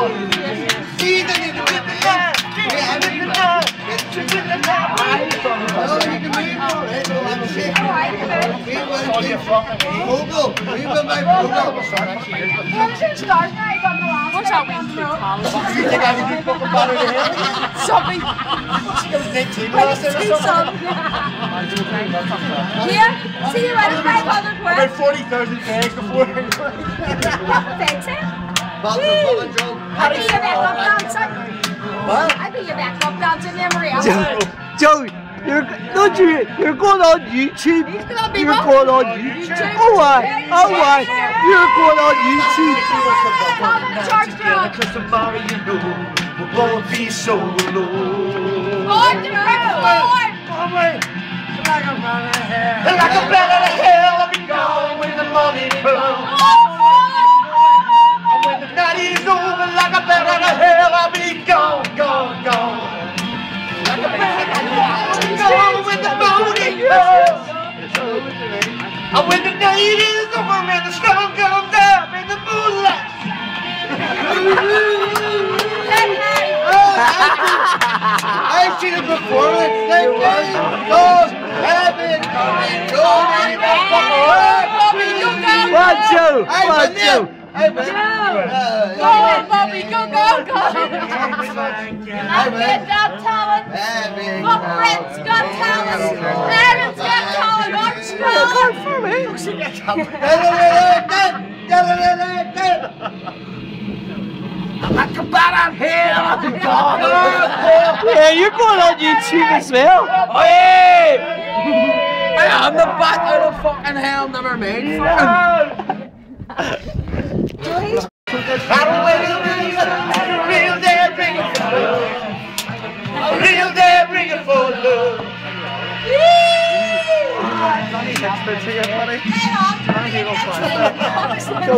See the nigga with the left. Yeah, I'm in the left. Get you in the left. You can move more. Hey, go on, shake. Move on, shake. Pogo. Move on, my pogo. What's that wing to You think I can do fucking better than him? Something. She was 19 last year or something. Here, see you at 500 I made 40,000 bags before. Eh? Back to fucking joke. I'll be your backup dancer. What? I'll be your backup dancer, memory. Joe, you're don't you you're going on YouTube. You're going on YouTube. Oh my, oh my, you're going on YouTube. Tell them to charge drunk. Because tomorrow you know we won't be so alone. On the brick floor. Like a bat out of hell, I'll be gone when the morning comes. And when the night is over and the sun comes up in the moonlight. I've seen it before. It's like this. Goes heaven, coming, going, Bobby, you go. One, two, I one, win two. you. I win. Go on, Bobby, go, go, go. I I've win. got uh, talent. Arch's got talent. Like a bat out of hell, I'll be gone. Yeah, you're going on YouTube as well. Oh, yeah! I'm the bat out of fucking hell never made. Real Hey, Arch.